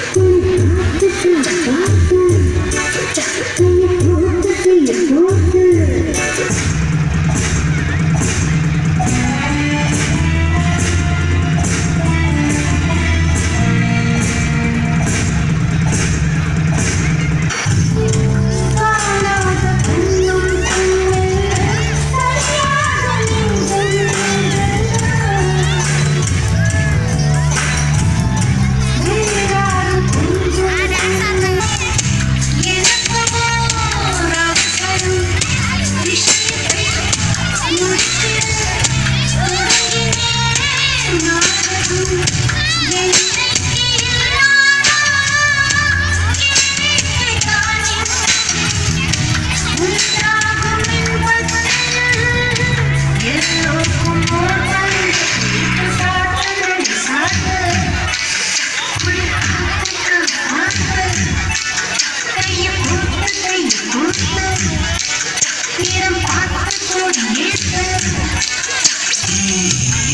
तुम तो Thank you.